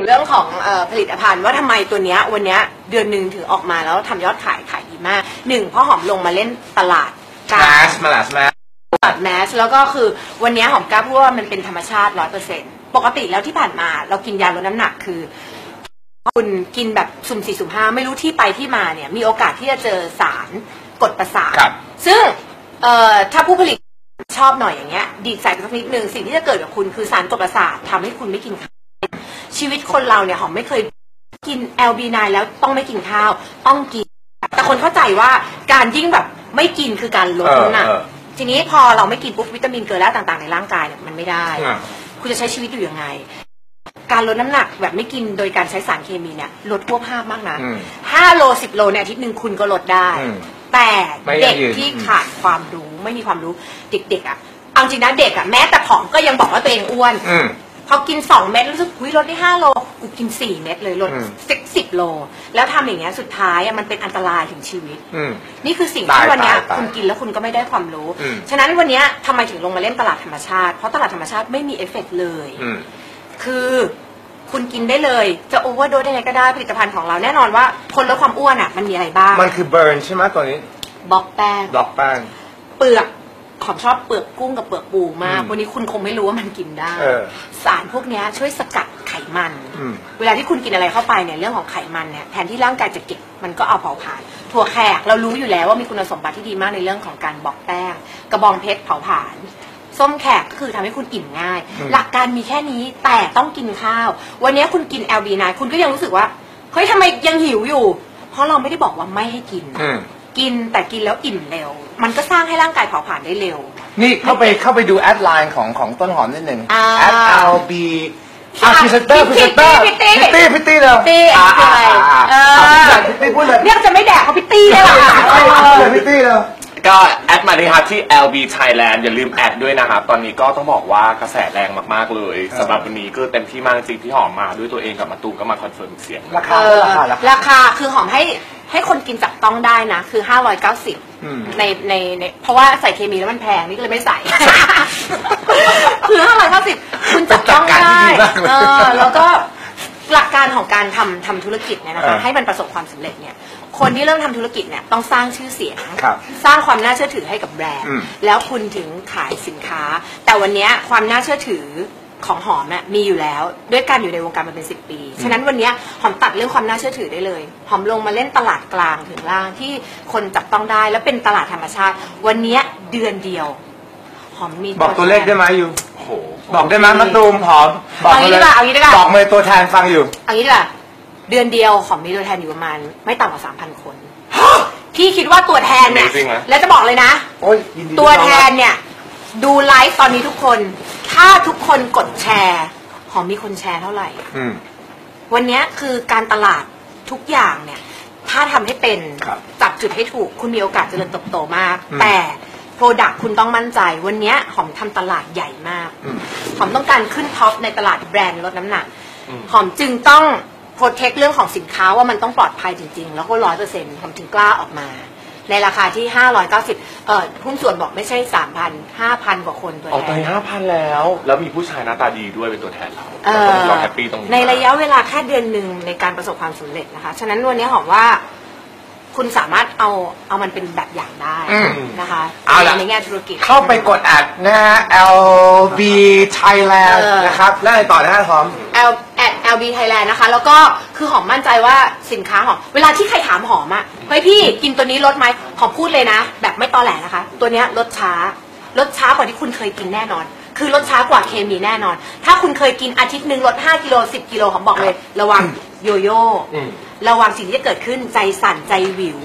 ถึงเรื่องของเอ่อผลิตภัณฑ์ว่าทำไมตัวเนี้ยวันเนี้ยเดือนหนึ่งถึงออกมาแล้วทำยอดขายขายดีมากหนึ่งเพราะหอมลงมาเล่นตลาดกลาแมงสมาแล้วแมสตลาดแมสแล้วก็คือวันเนี้ยหอมกล้าพูดว่ามันเป็นธรรมชาติร้อยเปอร์เซ็นปกติแล้วที่ผ่านมา เรากินยาลดน้ำหนักคือ คุณกินแบบสุ่มสี่สุ่มห้าไม่รู้ที่ไปที่มาเนี่ย มีโอกาสที่จะเจอสารกดประสาท ครับ ซึ่งเอ่อถ้าผู้ผลิตชอบหน่อยอย่างเงี้ย ดีดใส่ไปสักนิดนึงสิ่งที่จะเกิดกับคุณคือสารกดประสาททำให้คุณไม่กินข้าว ชีวิตคนเราเนี่ยหอมไม่เคยกิน LB9 แล้วต้องไม่กินข้าว ต้องกิน แต่คนเข้าใจว่าการยิ่งแบบไม่กินคือการลดเออน้ำหนักเออ ทีนี้พอเราไม่กินปุ๊บวิตามินเกลือแร่ต่างๆในร่างกายเนี่ยมันไม่ได้ อะ คุณจะใช้ชีวิตอยู่ยังไง การลดน้ำหนักแบบไม่กินโดยการใช้สารเคมีเนี่ยลดพวกภาพมากนะอืมห้าโลสิบโลเนี่ยอาทิตย์หนึ่งคุณก็ลดได้ อืมแต่ไม่ยั่เด็งกยืนที่ขาดความรู้ไม่มีความรู้เด็กๆอะเอาจริงนะเด็กอะแม้แต่ผอมก็ยังบอกว่าตัวเองอ้วน อืม พอกินสองเม็ดรู้สึกหุยลดได้ห้าโลกูกินสี่เม็ดเลยลดอืม สิบสิบโล แล้วทำอย่างเงี้ยสุดท้ายอะมันเป็นอันตรายถึงชีวิต อืม นี่คือสิ่งตายที่วันเนี้ยตายตายคุณกินแล้วคุณก็ไม่ได้ความรู้ อืม ฉะนั้นวันเนี้ยทำไมถึงลงมาเล่นตลาดธรรมชาติ เพราะตลาดธรรมชาติไม่มีเอฟเฟกต์เลย อืม คือคุณกินได้เลย จะ overdose ได้ไงก็ได้ผลิตภัณฑ์ของเราแน่นอนว่า คนลดความอ้วนอะ มันมีอะไรบ้างมันคือ burn ใช่ไหมตัวนี้บล็อกแป้งดอกแป้ง เปลือก ขอมชอบเปลือกกุ้งกับเปลือกปูมาก อืมวันนี้คุณคงไม่รู้ว่ามันกินได้ เออสารพวกเนี้ยช่วยสกัดไขมัน อืม เวลาที่คุณกินอะไรเข้าไปเนี่ยเรื่องของไขมันเนี่ยแทนที่ร่างกายจะเก็บมันก็เอาเผาผลาญถั่วแขกเรารู้อยู่แล้วว่ามีคุณสมบัติที่ดีมากในเรื่องของการบล็อกแป้ง กระบองเพชรเผาผลาญส้มแขกก็คือทำให้คุณอิ่มง่าย อืม หลักการมีแค่นี้แต่ต้องกินข้าว วันนี้คุณกิน LB9 คุณก็ยังรู้สึกว่าเฮ้ยทำไมยังหิวอยู่ เพราะเราไม่ได้บอกว่าไม่ให้กิน อืม กินแต่กินแล้วอิ่มเร็ว มันก็สร้างให้ร่างกายเผาผลาญได้เร็ว นี่เข้าไปเข้าไปดูแอดไลน์ของของต้นหอมนิดหนึ่งอ่า แอด LB อะพรีเซนเตอร์พรีพิเซตนเตอตี้ร์พิตตี้พิตตี้พิตตี้เร็วตี้อ่าคืออะไรอ่าเออ่าอพิตตี้พูดเลยเนี่ยจะไม่แดกเขาพิตตี้ได้หรอพิตตี้เร็วก็แอดมาเลยครับที่ LB Thailand อย่าลืมแอดด้วยนะครับ ตอนนี้ก็ต้องบอกว่ากระแสแรงมาก ๆ เลยสำหรับวันนี้ก็เต็มที่มากจริงพี่หอมมาด้วยตัวเองกับมาตูมก็มาคอนเฟิร์มเสียง ราคาเออราคาราคา ราคาคือหอมให้ ให้คนกินจับต้องได้นะ คือ 590อืมในในในเพราะว่าใส่เคมีแล้วมันแพงนี่ก็เลยไม่ใส่ คือ590คุณจับต้องเป็นหลักการที่ได้ดีมากเลยเออแล้วก็หลักการของการทำทำธุรกิจเนี่ยนะคะเออให้มันประสบความสำเร็จเนี่ยคนที่เริ่มทำธุรกิจเนี่ยต้องสร้างชื่อเสียงครับสร้างความน่าเชื่อถือให้กับแบรนด์อืมแล้วคุณถึงขายสินค้า แต่วันเนี้ยความน่าเชื่อถือ ของหอมน่ะมีอยู่แล้ว ด้วยการอยู่ในวงการมาเป็นสิปี ฉะนั้นวันเนี้ยหอมตัดเรื่องความน่าเชื่อถือได้เลย หอมลงมาเล่นตลาดกลางถึงล่างที่คนจับต้องได้แล้วเป็นตลาดธรรมชาติ วันเนี้ยเดือนเดียว หอมมีบอกตัวเลขได้ไหมยูโอ้โหบอกได้ไหมมะตูมหอมบอกเอามางี้เลดียกว่าเอางี้ดีกว่าบอกเลยตัวแทนฟังอยู่เอางี้ดีกว่าเดือนเดียวหอมมีตัวแทนอยู่ประมาณไม่ต่ำกว่าสามพันคนพี่คิดว่าตัวแทนเนี่ย Amazing นะแล้วจะบอกเลยนะโอ้ยยินดีตัวด้วยแทนเนี่ย ดูไลฟ์ตอนนี้ทุกคน ถ้าทุกคนกดแชร์หอมมีคนแชร์เท่าไหร่ อืม วันเนี้ยคือการตลาดทุกอย่างเนี่ย ถ้าทำให้เป็น ครับจับจุดให้ถูก คุณมีโอกาสเจริญเติบโตมาก อืม แต่ product คุณต้องมั่นใจ วันเนี้ยหอมทำตลาดใหญ่มาก อืม หอมต้องการขึ้น top ในตลาดแบรนด์ลดน้ำหนัก อืม หอมจึงต้อง protect เรื่องของสินค้าว่ามันต้องปลอดภัยจริง ๆ แล้วก็ร้อยเปอร์เซ็นต์หอมถึงกล้าออกมา ในราคาที่ 590เอ่อหุ้นส่วนบอกไม่ใช่ 3,000 5,000 กว่าคนตัวออกแทตอนนนี้ห้าพันแล้ว แล้วมีผู้ชายหน้าตาดีด้วยเป็นตัวแทนเราเอ่อเรา happy ตรงนี้ในระยะเวลาแค่เดือนหนึ่งในการประสบความสำเร็จนะคะ ฉะนั้นวันนี้หอมว่า คุณสามารถเอาเอามันเป็นแบบอย่างได้อืม นะคะเอาล่ะ ในแง่ธุรกิจ เข้าไปกด add นะฮะ LB Thailand เออ นะครับแล้วอะไรต่อนะฮะหอม L at LB Thailand นะคะ แล้วก็คือหอมมั่นใจว่าสินค้าหอม เวลาที่ใครถามหอมอะเฮ้ยพี่กินตัวนี้ลดไหมหอมพูดเลยนะ แบบไม่ตอแหลนะคะ ตัวเนี้ยลดช้าลดช้ากว่าที่คุณเคยกินแน่นอน คือลดช้ากว่าเคมีแน่นอน ถ้าคุณเคยกินอาทิตย์หนึ่งลด 5 กิโล 10 กิโลหอมบอกเลย ระวัง โยโย่อืมระวังสิ่งที่จะเกิดขึ้นใจสั่นใจหวิว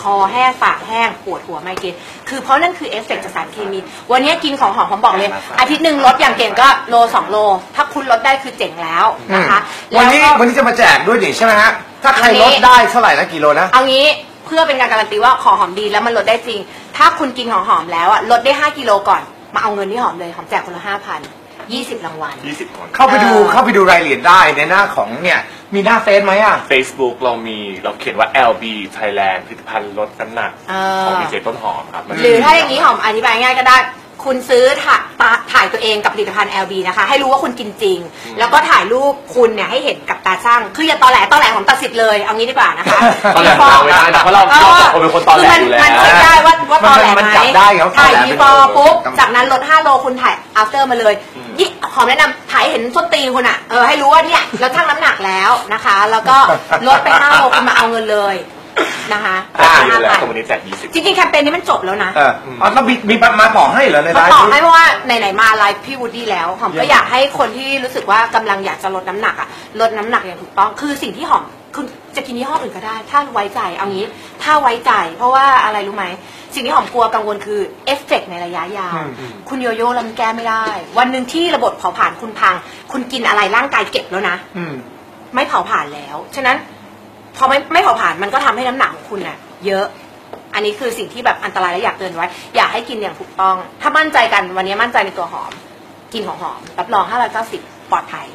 คอแห้งปากแห้งปวดหัวไมเกรนคือเพราะนั่นคือเอฟเฟกต์จากสารเคมี วันนี้กินของหอมหอมบอกเลย อาทิตย์หนึ่งลดอย่างเก่งก็โลสองโล ถ้าคุณลดได้คือเจ๋งแล้วนะคะวันนี้แล้วก็วันนี้จะมาแจกด้วยดิใช่ไหมฮะถ้าใครวันนี้ลดได้เท่าไหร่นะกี่โลนะเอางี้เพื่อเป็นการการันตีว่าของหอมดีแล้วมันลดได้จริง ถ้าคุณกินของหอมแล้วอะลดได้ 5กิโลก่อนมาเอาเงินที่หอมเลยหอมแจกคนละห้าพัน ยี่สิบรางวัล 20 คน เข้าไปดูเออเข้าไปดูรายละเอียดได้ในหน้าของเนี่ย มีหน้าเฟซไหมอะ Facebook เรามีเราเขียนว่า LB Thailand ผลิตภัณฑ์ลดน้ำหนักเออ ของดีเจต้นหอมครับมันหรือถ้าอย่างนี้หอมอธิบายง่ายก็ได้ คุณซื้อถ่าตาถ่ายตัวเองกับผลิตภัณฑ์ LB นะคะ ให้รู้ว่าคุณกินจริง แล้วก็ถ่ายรูปคุณเนี่ยให้เห็นกับตาช่าง คืออย่าตอแหลตอแหลของตัดสิทธิ์เลยเอางี้ดีกว่านะคะตอนแรกเราไม่ได้นะเพราะเราเราสองคนเป็นคนตอนแรกอยู่แล้วมันเช็คได้ว่าว่าตอแหลมันไหมจับได้ครับถ่ายตอแหล before เป็นปุ๊บกำจากนั้นลด5โลคุณถ่าย after มาเลย ยิ่หอมแนะนำถ่ายเห็นส้นตีนคุณอะเออให้รู้ว่าเนี่ยเราชั่งน้ำหนักแล้วนะคะ แล้วก็ลดไป5โลคุณมาเอาเงินเลยนะคะได้อยู่ห้าแล้วพันแต่วันนี้แจกยี่สิบ จริงๆแคมเปญนี้มันจบแล้วนะ เอออ๋อแล้วมีมีมาต่อให้เหรอในมาไลฟ์ต่อนี้ให้เพราะว่าไหนๆมาไลฟ์พี่วูดดี้แล้วหอมก็อยากให้คนที่รู้สึกว่ากำลังอยากจะลดน้ำหนักอะลดน้ำหนักอย่างถูกต้อง คือสิ่งที่หอม คุณจะกินยี่ห้ออื่นก็ได้ ถ้าไว้ใจเอางี้ ถ้าไว้ใจ เพราะว่าอะไรรู้ไหมสิ่งที่หอมกลัวกังวลคือเอฟเฟกต์ในระยะยาว อืมอืม คุณโยโย่แล้วมันแก้ไม่ได้ วันหนึ่งที่ระบบเผาผลาญคุณพัง คุณกินอะไรร่างกายเก็บแล้วนะ อืม ไม่เผาผลาญแล้ว ฉะนั้นพอไม่ไม่เผาผลาญมันก็ทำให้น้ำหนักของคุณน่ะ เยอะ อันนี้คือสิ่งที่แบบอันตรายและอยากเตือนไว้ อยากให้กินอย่างถูกต้อง ถ้ามั่นใจกันวันนี้มั่นใจในตัวหอม กินของหอมรับรอง590ปลอดภัย